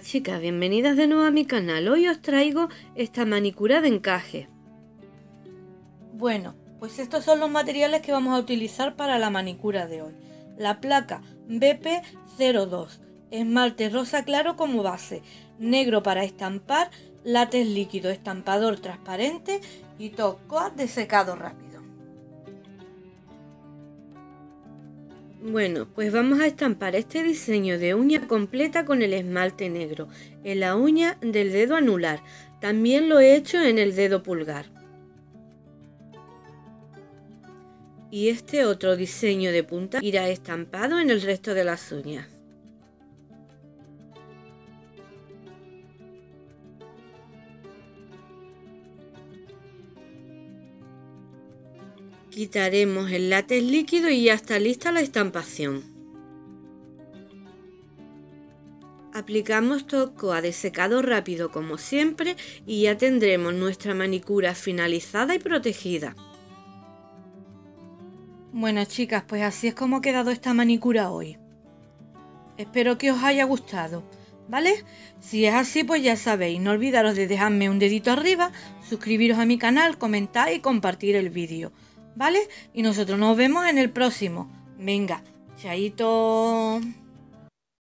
chicas, bienvenidas de nuevo a mi canal. Hoy os traigo esta manicura de encaje. Bueno, pues estos son los materiales que vamos a utilizar para la manicura de hoy. La placa BP02, esmalte rosa claro como base, negro para estampar, látex líquido, estampador transparente y top de secado rápido. Bueno, pues vamos a estampar este diseño de uña completa con el esmalte negro en la uña del dedo anular. También lo he hecho en el dedo pulgar. Y este otro diseño de punta irá estampado en el resto de las uñas. Quitaremos el látex líquido y ya está lista la estampación. Aplicamos tocoa de secado rápido como siempre y ya tendremos nuestra manicura finalizada y protegida. Bueno chicas, pues así es como ha quedado esta manicura hoy. Espero que os haya gustado, ¿vale? Si es así, pues ya sabéis, no olvidaros de dejarme un dedito arriba, suscribiros a mi canal, comentar y compartir el vídeo. ¿Vale? Y nosotros nos vemos en el próximo. Venga, chaito.